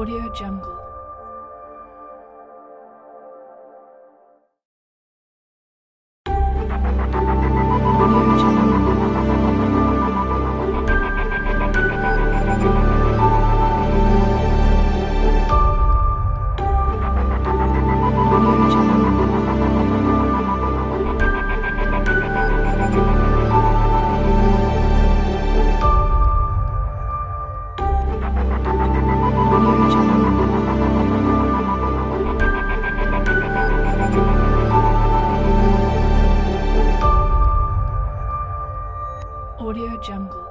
Audio Jungle. Audio Jungle.